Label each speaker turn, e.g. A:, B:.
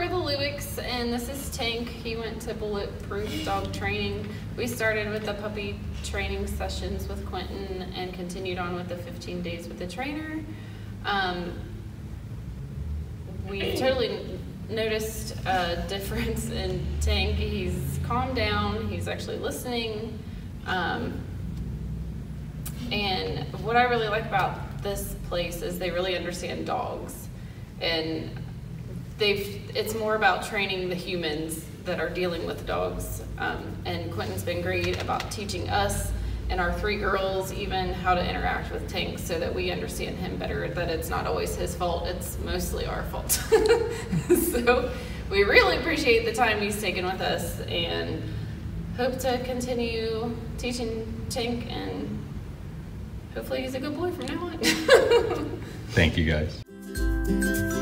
A: we're the Lewicks, and this is Tank. He went to Bulletproof Dog Training. We started with the puppy training sessions with Quentin and continued on with the 15 days with the trainer. Um, we totally noticed a difference in Tank. He's calmed down, he's actually listening. Um, and what I really like about this place is they really understand dogs. And they've it's more about training the humans that are dealing with dogs. Um, and Quentin's been great about teaching us and our three girls even how to interact with Tank so that we understand him better, that it's not always his fault, it's mostly our fault. so we really appreciate the time he's taken with us and hope to continue teaching Tank and hopefully he's a good boy from now on.
B: Thank you guys.